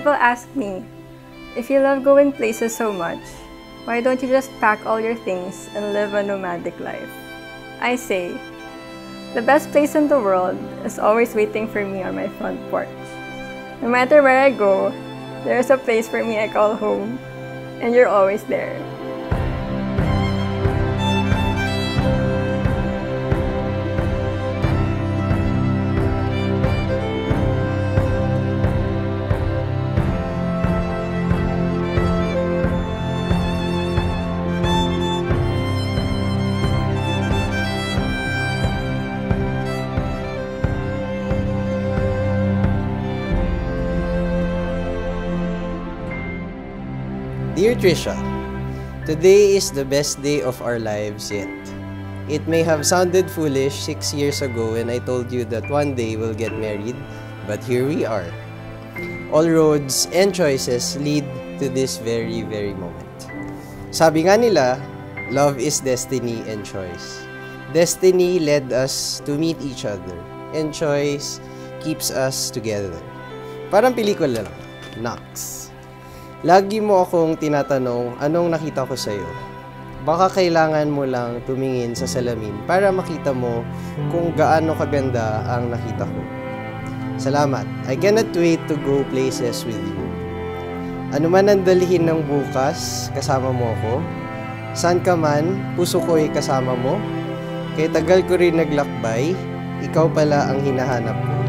People ask me, if you love going places so much, why don't you just pack all your things and live a nomadic life? I say, the best place in the world is always waiting for me on my front porch. No matter where I go, there's a place for me I call home, and you're always there. Dear Tricia, today is the best day of our lives yet. It may have sounded foolish six years ago when I told you that one day we'll get married, but here we are. All roads and choices lead to this very, very moment. Sabi nga nila, love is destiny and choice. Destiny led us to meet each other, and choice keeps us together. Parang pelikula lang, Knox. Lagi mo akong tinatanong anong nakita ko sa'yo. Baka kailangan mo lang tumingin sa salamin para makita mo kung gaano kaganda ang nakita ko. Salamat. I cannot wait to go places with you. Ano man ang dalhin ng bukas, kasama mo ako. San ka man, puso ko'y kasama mo. Kay tagal ko rin naglakbay, ikaw pala ang hinahanap ko.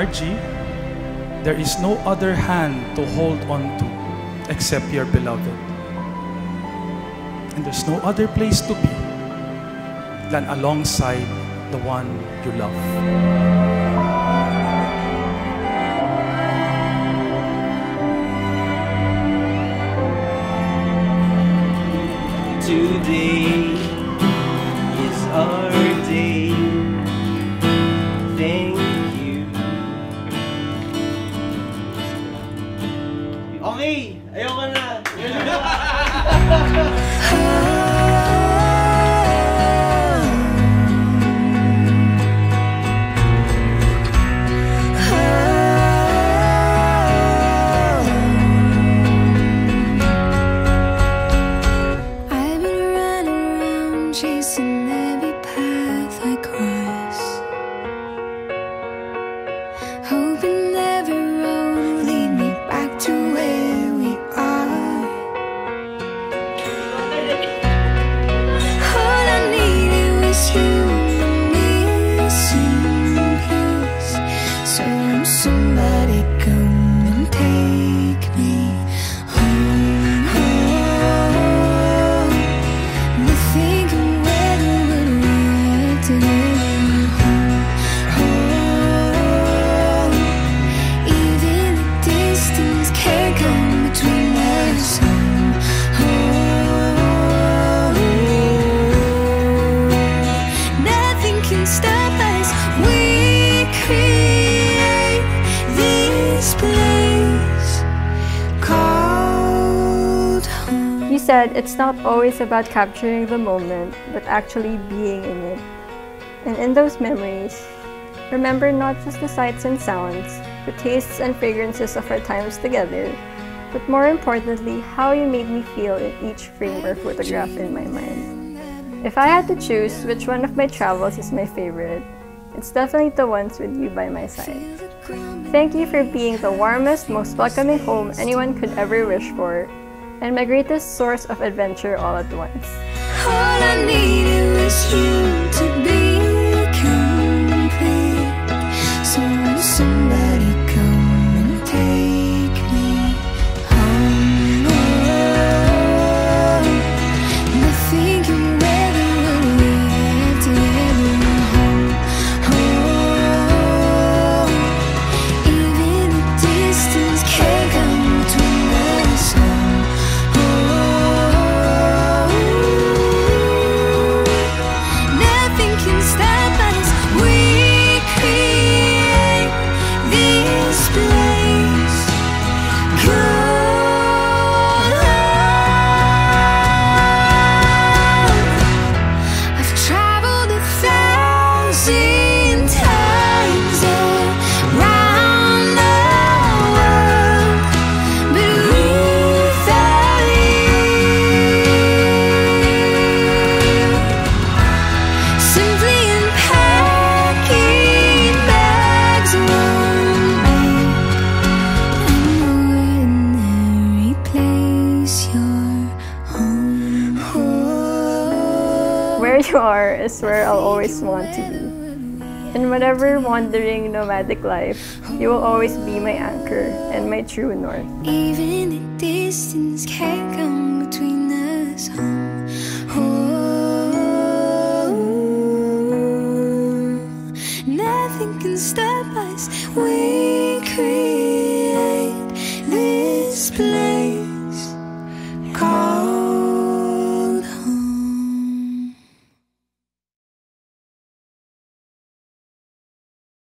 RG, there is no other hand to hold on to except your beloved. And there's no other place to be than alongside the one you love. So somebody come You said it's not always about capturing the moment, but actually being in it. And in those memories, remember not just the sights and sounds, the tastes and fragrances of our times together, but more importantly, how you made me feel in each frame or photograph in my mind. If I had to choose which one of my travels is my favorite, it's definitely the ones with you by my side. Thank you for being the warmest, most welcoming home anyone could ever wish for, and my greatest source of adventure all at once. All Where you are is where I'll always want to be. In whatever wandering nomadic life, you will always be my anchor and my true north. Even the distance can't